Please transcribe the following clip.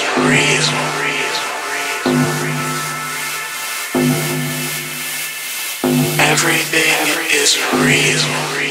is. Everything is real.